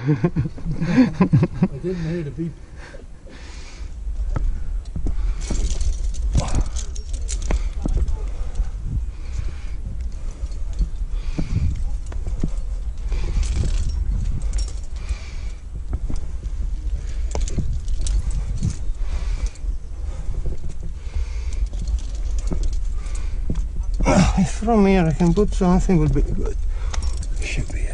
I didn't hear the beep. From here I can put something would be good. Should be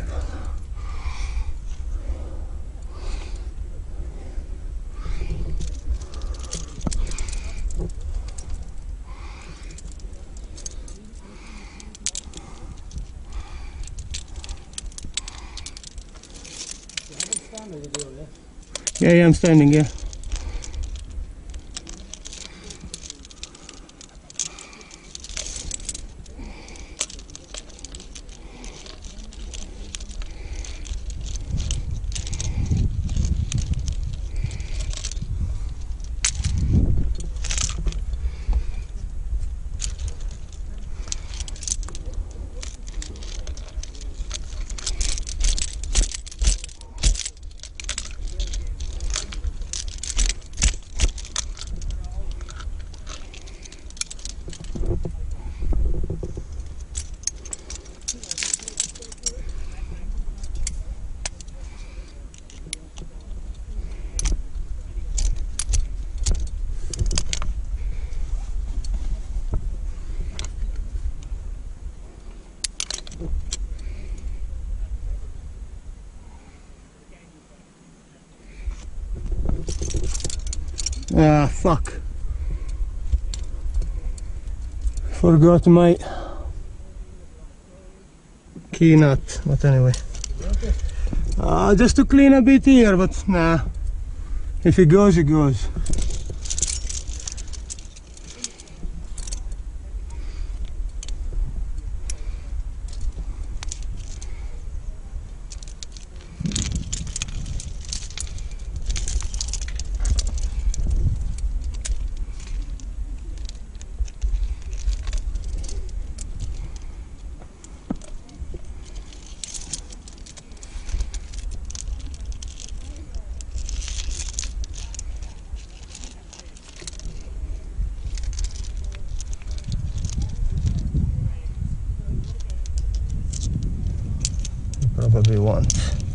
Yeah, yeah, I'm standing, yeah. Fuck. Forgot my key nut, but anyway. Uh, just to clean a bit here, but nah. If it goes, it goes. Probably won't.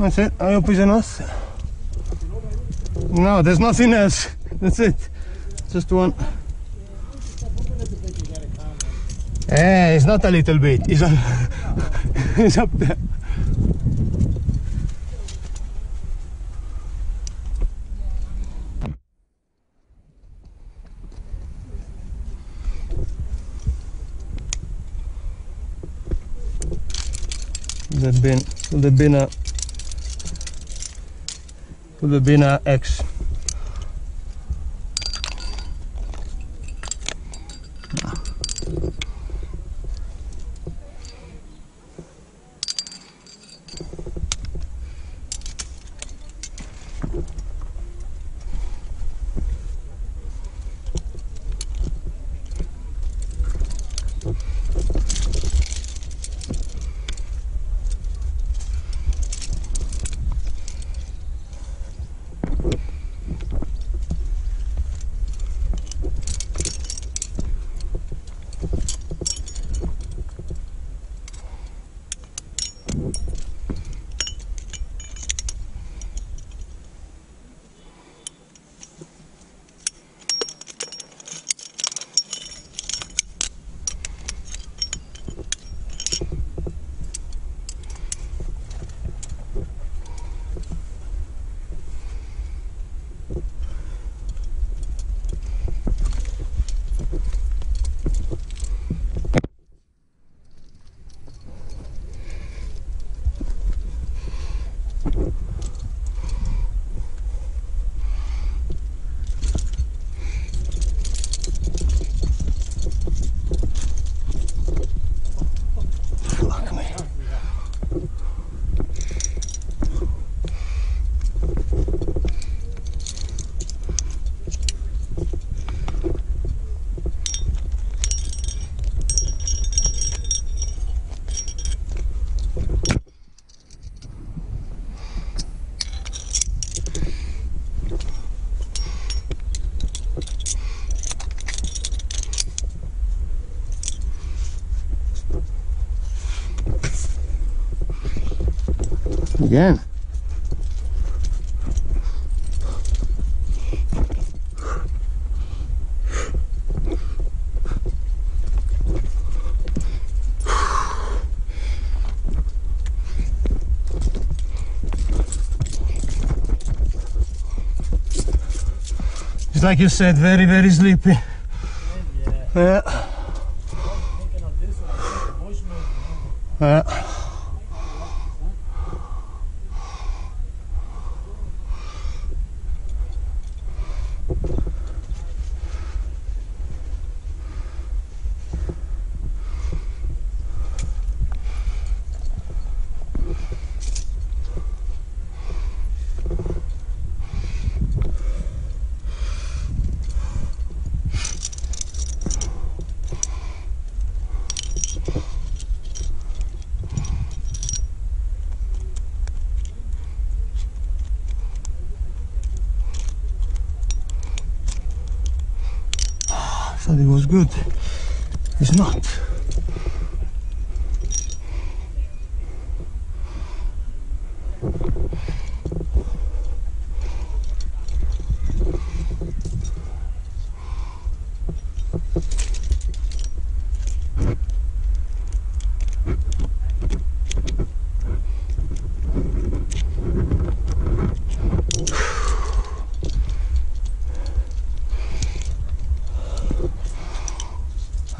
That's it. I hope it's enough. No, there's nothing else. That's it. Just one. Eh, it's not a little bit. It's, a, it's up there. Have been, have been a would have been a X. Again. It's like you said, very, very sleepy. Yeah. Yeah. Thinking of this one, I think the bush move, Yeah. I thought it was good. It's not.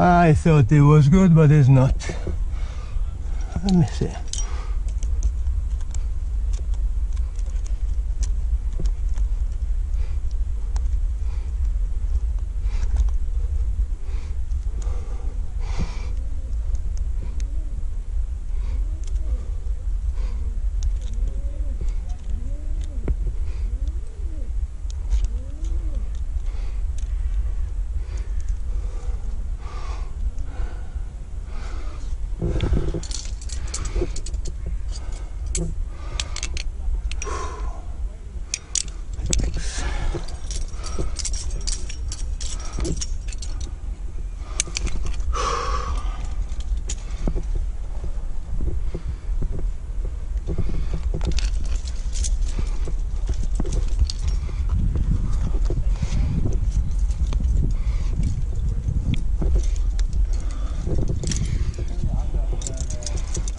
I thought it was good, but it's not. Let me see.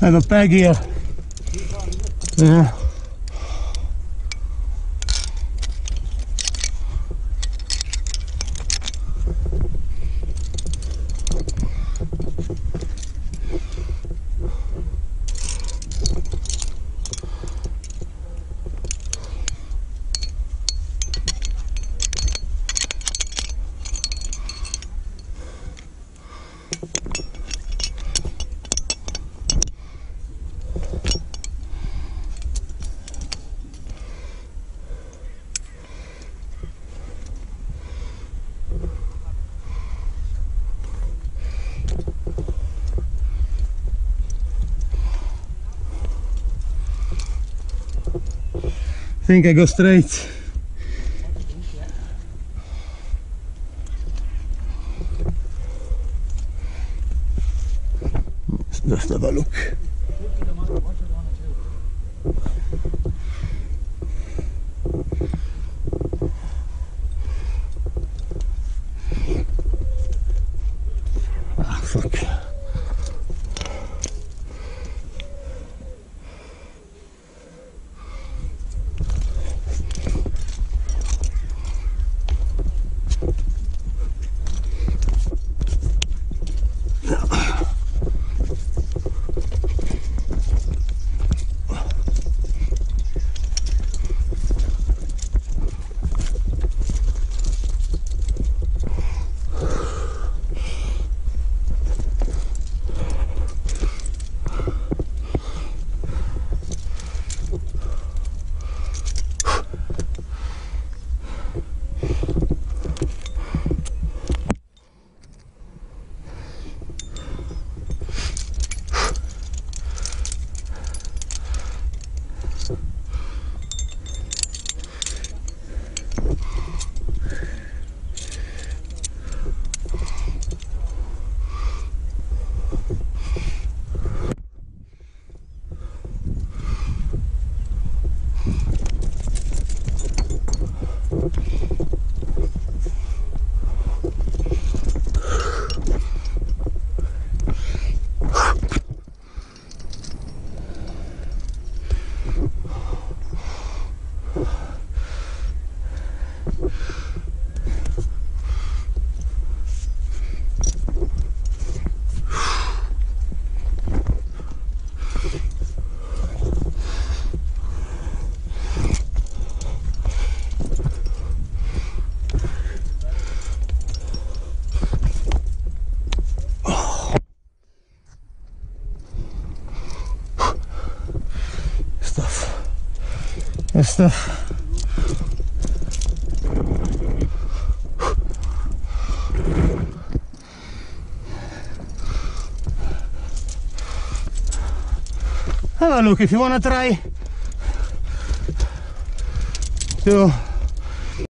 Have a bag here. Yeah. Think I go straight. Just have a look. Have a look if you wanna try. To